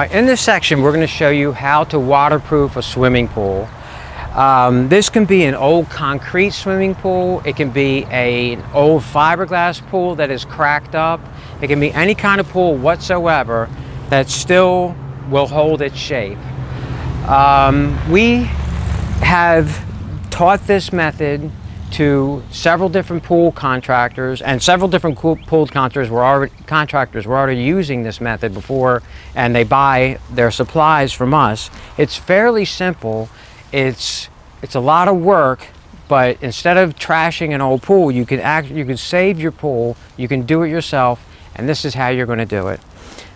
Right, in this section, we're going to show you how to waterproof a swimming pool. Um, this can be an old concrete swimming pool. It can be a, an old fiberglass pool that is cracked up. It can be any kind of pool whatsoever that still will hold its shape. Um, we have taught this method to several different pool contractors and several different pool contractors were already contractors were already using this method before and they buy their supplies from us. It's fairly simple. It's it's a lot of work but instead of trashing an old pool you can act you can save your pool you can do it yourself and this is how you're going to do it.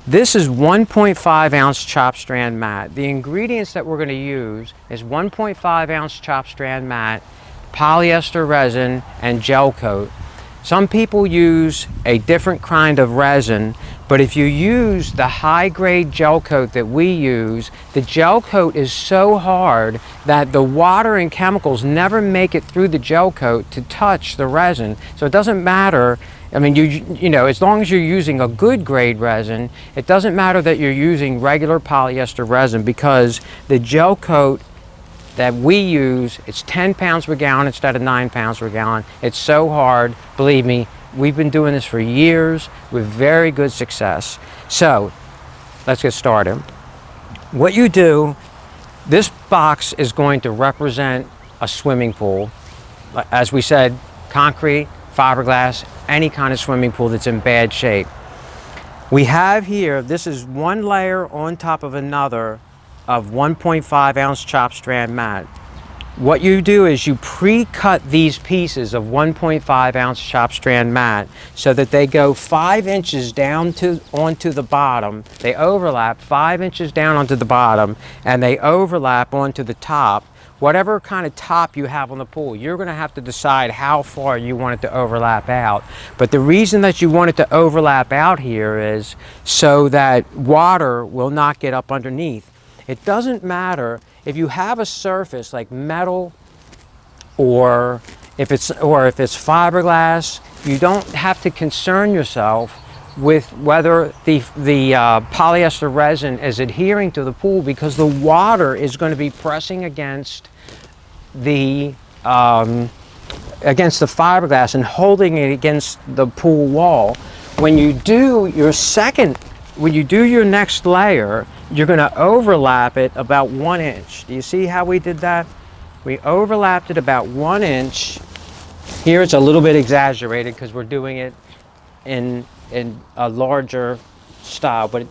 This is 1.5 ounce chop strand mat. The ingredients that we're going to use is 1.5 ounce chop strand mat, polyester resin, and gel coat. Some people use a different kind of resin, but if you use the high grade gel coat that we use, the gel coat is so hard that the water and chemicals never make it through the gel coat to touch the resin. So it doesn't matter I mean, you, you know, as long as you're using a good grade resin, it doesn't matter that you're using regular polyester resin because the gel coat that we use, it's 10 pounds per gallon instead of 9 pounds per gallon. It's so hard, believe me, we've been doing this for years with very good success. So, let's get started. What you do, this box is going to represent a swimming pool. As we said, concrete, fiberglass, any kind of swimming pool that's in bad shape. We have here, this is one layer on top of another of 1.5 ounce chop strand mat. What you do is you pre-cut these pieces of 1.5 ounce chop strand mat so that they go five inches down to onto the bottom. They overlap five inches down onto the bottom and they overlap onto the top whatever kind of top you have on the pool, you're going to have to decide how far you want it to overlap out. But the reason that you want it to overlap out here is so that water will not get up underneath. It doesn't matter if you have a surface like metal or if it's or if it's fiberglass, you don't have to concern yourself with whether the, the uh, polyester resin is adhering to the pool because the water is going to be pressing against the um, against the fiberglass and holding it against the pool wall. When you do your second, when you do your next layer, you're going to overlap it about one inch. Do you see how we did that? We overlapped it about one inch. Here it's a little bit exaggerated because we're doing it in in a larger style, but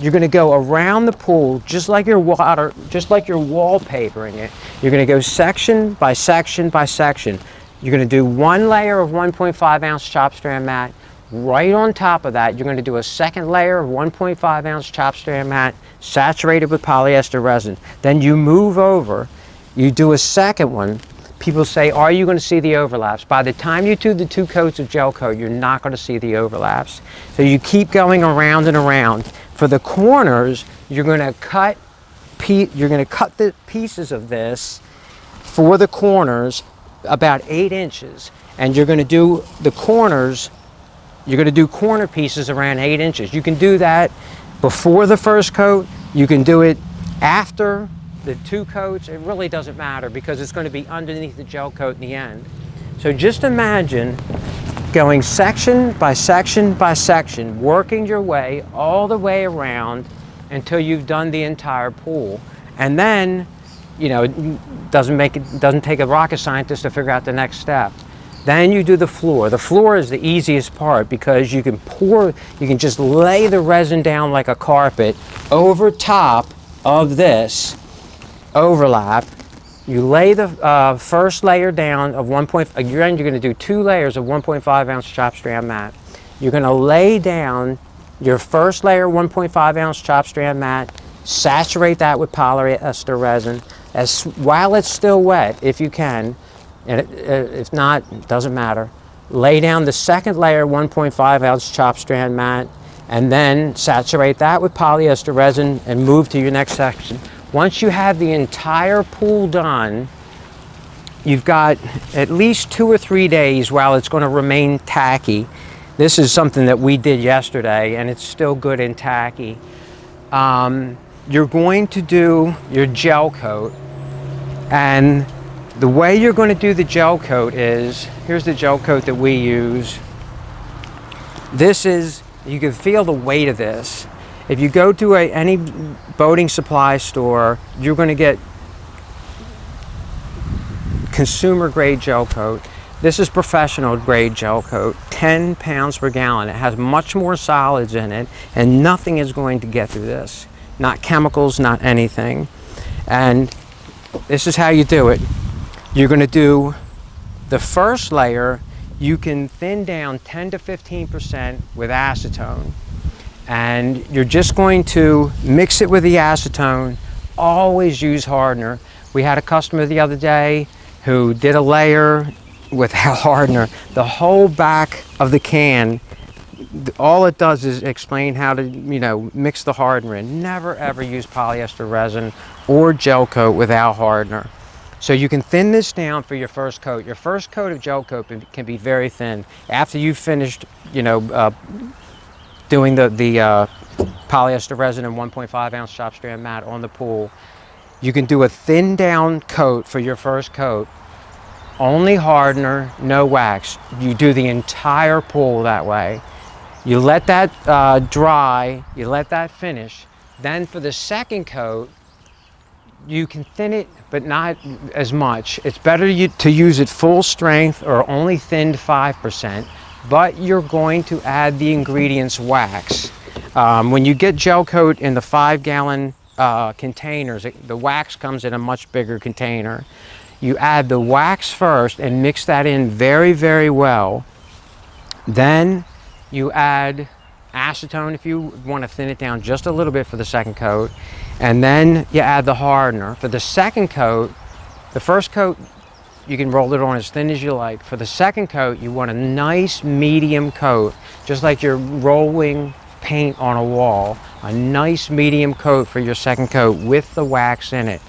you're going to go around the pool just like your water, just like you're wallpapering it. You're going to go section by section by section. You're going to do one layer of 1.5 ounce chop strand mat. Right on top of that, you're going to do a second layer of 1.5 ounce chop strand mat saturated with polyester resin. Then you move over, you do a second one people say, are you going to see the overlaps? By the time you do the two coats of gel coat, you're not going to see the overlaps. So you keep going around and around. For the corners, you're going to cut you're going to cut the pieces of this for the corners about eight inches. And you're going to do the corners, you're going to do corner pieces around eight inches. You can do that before the first coat. You can do it after the two coats, it really doesn't matter because it's going to be underneath the gel coat in the end. So just imagine going section by section by section, working your way all the way around until you've done the entire pool. And then, you know, it doesn't make it doesn't take a rocket scientist to figure out the next step. Then you do the floor. The floor is the easiest part because you can pour, you can just lay the resin down like a carpet over top of this overlap. You lay the uh, first layer down of 1. Point, again, you're going to do two layers of 1.5 ounce chop strand mat. You're going to lay down your first layer 1.5 ounce chop strand mat, saturate that with polyester resin as while it's still wet, if you can, and it, uh, if not, it doesn't matter. Lay down the second layer 1.5 ounce chop strand mat, and then saturate that with polyester resin and move to your next section. Once you have the entire pool done, you've got at least two or three days while it's going to remain tacky. This is something that we did yesterday and it's still good and tacky. um, you're going to do your gel coat and the way you're going to do the gel coat is, here's the gel coat that we use. This is, you can feel the weight of this. If you go to a, any boating supply store, you're going to get consumer grade gel coat. This is professional grade gel coat, 10 pounds per gallon. It has much more solids in it and nothing is going to get through this. Not chemicals, not anything. And this is how you do it. You're going to do the first layer, you can thin down 10 to 15% with acetone. And you're just going to mix it with the acetone. Always use hardener. We had a customer the other day who did a layer with hardener. The whole back of the can, all it does is explain how to, you know, mix the hardener in. Never ever use polyester resin or gel coat without hardener. So you can thin this down for your first coat. Your first coat of gel coat can be very thin. After you've finished, you know, uh, doing the, the uh, polyester resin and 1.5 ounce chop strand mat on the pool, you can do a thin down coat for your first coat. Only hardener, no wax. You do the entire pool that way. You let that uh, dry, you let that finish. Then for the second coat, you can thin it, but not as much. It's better you, to use it full strength or only thinned 5%, but you're going to add the ingredients wax. Um, when you get gel coat in the five gallon uh, containers, it, the wax comes in a much bigger container. You add the wax first and mix that in very, very well. Then you add acetone if you want to thin it down just a little bit for the second coat. And then you add the hardener. For the second coat, the first coat, you can roll it on as thin as you like. For the second coat, you want a nice medium coat, just like you're rolling paint on a wall. A nice medium coat for your second coat with the wax in it.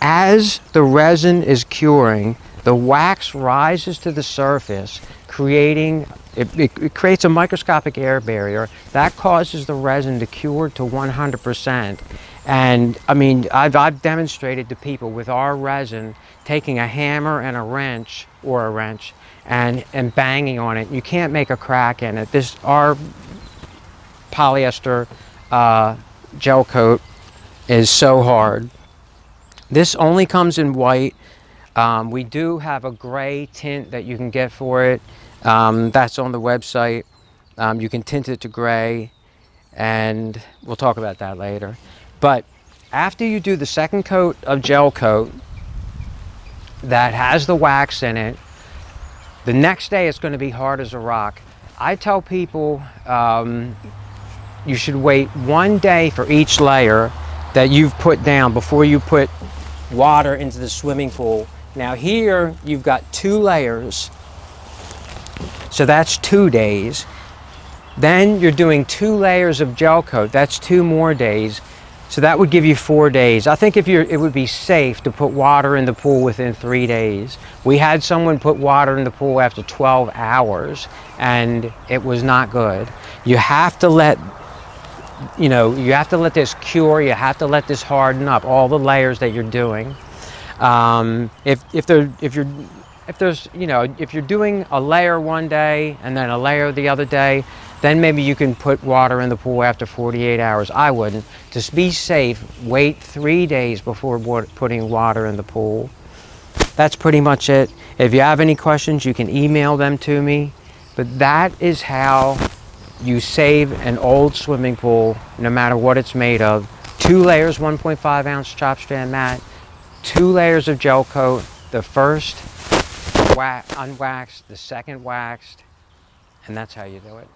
As the resin is curing, the wax rises to the surface, creating it, it, it, creates a microscopic air barrier that causes the resin to cure to 100%. And I mean, I've, I've demonstrated to people with our resin taking a hammer and a wrench or a wrench and, and banging on it. You can't make a crack in it. This, our polyester uh, gel coat is so hard. This only comes in white. Um, we do have a gray tint that you can get for it. Um, that's on the website. Um, you can tint it to gray and we'll talk about that later. But after you do the second coat of gel coat that has the wax in it, the next day it's going to be hard as a rock. I tell people um, you should wait one day for each layer that you've put down before you put water into the swimming pool. Now here you've got two layers, so that's two days. Then you're doing two layers of gel coat, that's two more days. So that would give you four days. I think if you're, it would be safe to put water in the pool within three days. We had someone put water in the pool after 12 hours and it was not good. You have to let, you know, you have to let this cure, you have to let this harden up, all the layers that you're doing. Um, if, if, there, if you're if there's, you know, if you're doing a layer one day and then a layer the other day, then maybe you can put water in the pool after 48 hours. I wouldn't. To be safe, wait three days before putting water in the pool. That's pretty much it. If you have any questions, you can email them to me. But that is how you save an old swimming pool, no matter what it's made of. Two layers, 1.5 ounce chop strand mat, two layers of gel coat. The first unwaxed, the second waxed, and that's how you do it.